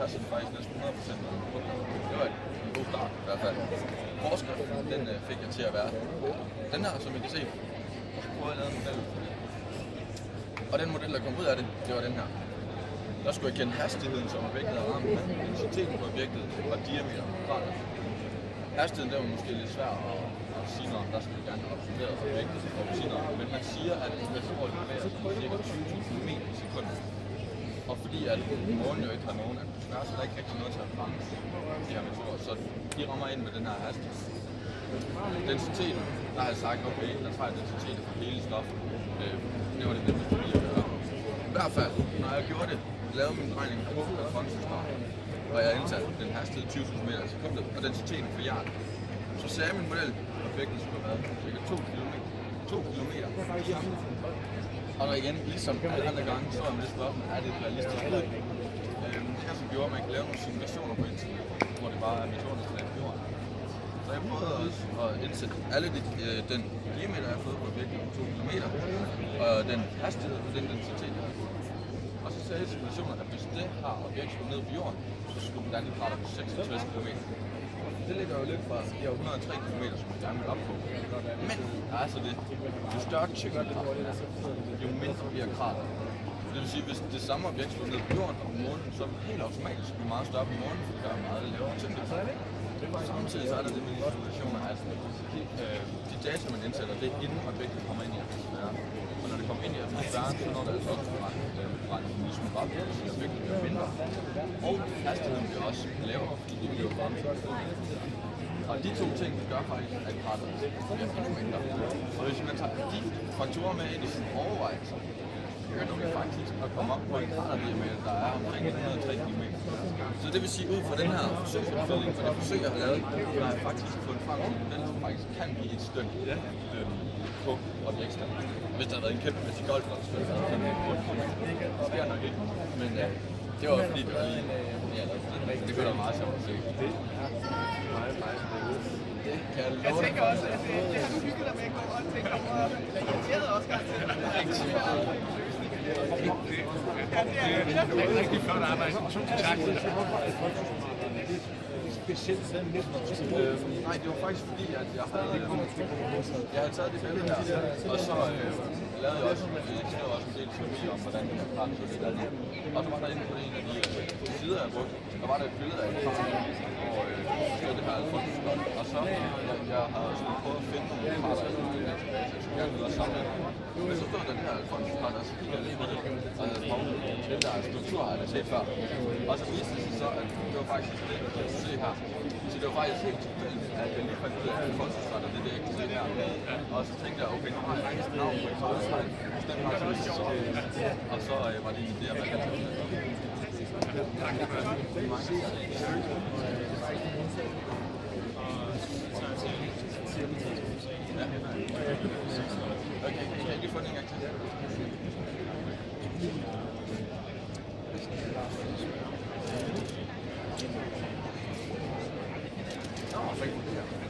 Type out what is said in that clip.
passer det faktisk næsten 100 procent. Det var en god start i hvert fald. Forskriften, den øh, fik jeg til at være den her, som I kan se. Og så prøvede jeg at lave en model. Og den model, der kom ud af det, det var den her. Der skulle jeg kende hastigheden, som objektet er ramt med, intensiteten på objektet og diameter. Hastigheden, det var måske lidt svært at, at sige noget om. Der skulle vi gerne observere objektet for at sige noget. Men man siger, at en meteor bevæger sig cirka 20.000 km i sekundet. Og fordi at månen jo ikke har nogen atmosfære, så der er ikke rigtig noget til at fange de her meteorer. Så de rammer ind med den her hastighed. Densiteten, der har jeg sagt, okay, der tager jeg densiteten for hele stoffet. Øh, det var det nemmeste lige at gøre. I hvert fald, når jeg gjorde det, lavede min regning på Alfonsus og jeg indsatte den hastighed 20.000 meter i sekundet og densiteten for jern. Så sagde min model, at effekten skulle have været cirka 2 km. 2 km. Og der igen, ligesom alle andre gange, så er det spørgsmål, er det et realistisk bud? Øhm, det her, som gjorde, at man kan lave nogle simulationer på internet, hvor det bare er metoderne, der er jorden. Så jeg prøvede også at indsætte alle de, øh, den diameter, jeg har fået på virkelig 2 km, og den hastighed og den densitet, jeg har fået. Og så sagde simulationen, at hvis det har objekt skulle ned på jorden, så skulle den anden parter på 66 km. Det ligger jo lidt fra de her 103 km, som vi gerne vil op på. Men der er så det, jo større tyngdekraft er, jo mindre bliver krater. Det vil sige, hvis det samme objekt skulle ned på jorden og på månen, så vil helt automatisk blive meget større på månen, fordi der er meget lavere tyngdekraft. Samtidig så er der det med de simulationer, at de, øh, de data, man indsætter, det er inden objektet kommer ind i er. Og når det kommer ind i atmosfæren, så når det altså også brændt, øh, brændt en lille smule op, så virkelig bliver mindre. Og hastigheden bliver også lavere, fordi det bliver varmt. Og de to ting gør faktisk, at krateret bliver endnu mindre. Og hvis man tager de faktorer med ind i sin overvejelse, begynder vi faktisk at komme op på en kraterdiameter, der er omkring 103 km. Så det vil sige, ud fra den her forsøgsopfølging, for det forsøg, jeg har lavet, der har jeg faktisk fundet frem til, den som faktisk kan give et stykke øh, på objekter. Hvis der har været en kæmpe mæssig golf, så skulle det Det sker nok ikke, men øh, det var fordi, det var lige, ja, det kunne da meget sjovt at se. Det kan jeg Jeg tænker også, at det, det har du hygget dig med at gå og tænke over, hvad irriteret Oscar til. Rigtig meget. Det er. Rigtig flot arbejde. Tak. specielt Øh, nej, det var faktisk fordi, at jeg havde, jeg havde taget det billede her, og så øh, lavede jeg også, jeg skrev også en del teori om, hvordan det her så lidt. Og så var der inde på en af de øh, sider, jeg brugte, der var der et billede af et kram, hvor øh, det her Alfonso Og så, jeg, jeg har sådan prøvet at finde nogle parter, der skulle gerne ville også samle. Men så stod der den her Alfonso Scott, og så kiggede jeg lige på det, og jeg havde til der struktur, har jeg set før. Og så viste det sig så, at det var faktisk det, jeg kunne se her. Så det var faktisk helt tilfældigt, at jeg lige fandt ud af, at Alfonso Scott er det, det jeg kan se her. Og så tænkte jeg, okay, nu har jeg faktisk navn på en kratertegn. Så den har jeg lyst til Og så øh, var det en idé, at man kan tage det. Okay, kan jeg lige få den en gang til? Nå, fedt.